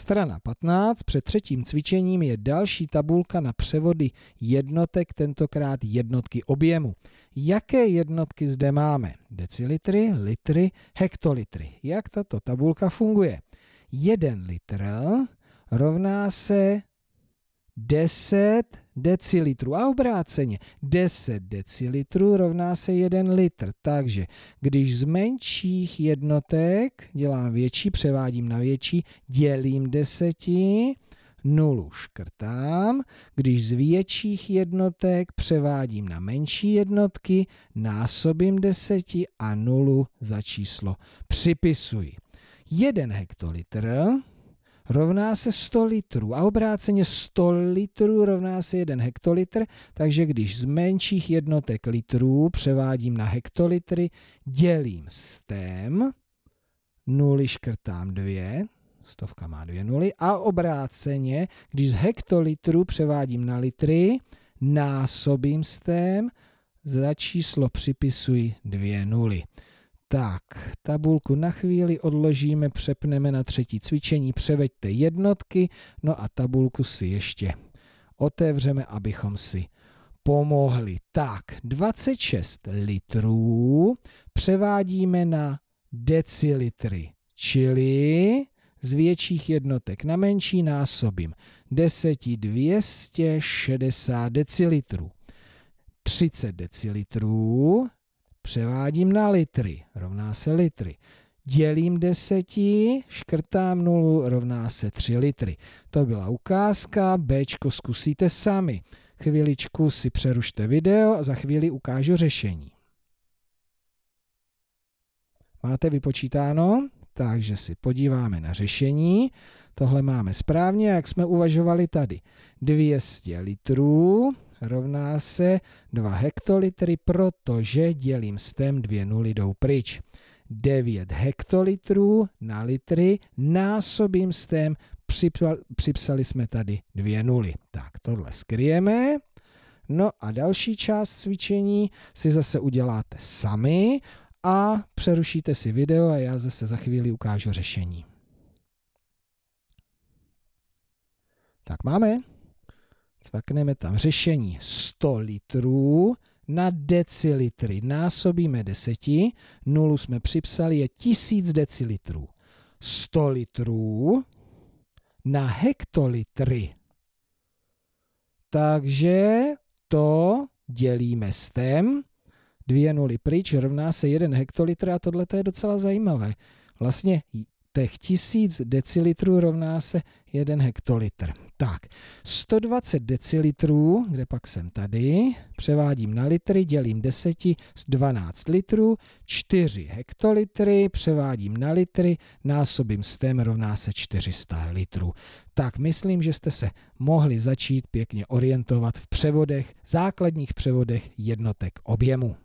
Strana 15. Před třetím cvičením je další tabulka na převody jednotek, tentokrát jednotky objemu. Jaké jednotky zde máme? Decilitry, litry, hektolitry. Jak tato tabulka funguje? 1 litr rovná se 10 decilitrů a obráceně 10 decilitrů rovná se 1 litr. Takže když z menších jednotek dělám větší, převádím na větší, dělím deseti, nulu škrtám. Když z větších jednotek převádím na menší jednotky, násobím deseti a nulu za číslo připisuji. 1 hektolitr rovná se 100 litrů a obráceně 100 litrů rovná se 1 hektolitr, takže když z menších jednotek litrů převádím na hektolitry, dělím stem, nuly škrtám 2, stovka má dvě nuly, a obráceně, když z hektolitru převádím na litry, násobím stem, za číslo připisuji dvě nuly. Tak, tabulku na chvíli odložíme, přepneme na třetí cvičení, převeďte jednotky, no a tabulku si ještě otevřeme, abychom si pomohli. Tak, 26 litrů převádíme na decilitry, čili z větších jednotek na menší násobím 10 260 decilitrů. 30 decilitrů převádím na litry, rovná se litry. Dělím deseti, škrtám nulu, rovná se 3 litry. To byla ukázka, B zkusíte sami. Chviličku si přerušte video a za chvíli ukážu řešení. Máte vypočítáno? Takže si podíváme na řešení. Tohle máme správně, jak jsme uvažovali tady. 200 litrů rovná se 2 hektolitry, protože dělím stem, dvě nuly jdou pryč. 9 hektolitrů na litry násobím stem, připsali jsme tady dvě nuly. Tak tohle skryjeme. No a další část cvičení si zase uděláte sami a přerušíte si video a já zase za chvíli ukážu řešení. Tak máme. Cvakneme tam řešení 100 litrů na decilitry. Násobíme deseti, nulu jsme připsali, je 1000 decilitrů. 100 litrů na hektolitry. Takže to dělíme stem, dvě nuly pryč, rovná se 1 hektolitr a tohle je docela zajímavé. Vlastně těch 1000 decilitrů rovná se 1 hektolitr. Tak, 120 decilitrů, kde pak jsem tady, převádím na litry, dělím 10 z 12 litrů, 4 hektolitry, převádím na litry, násobím stem, rovná se 400 litrů. Tak myslím, že jste se mohli začít pěkně orientovat v převodech, základních převodech jednotek objemu.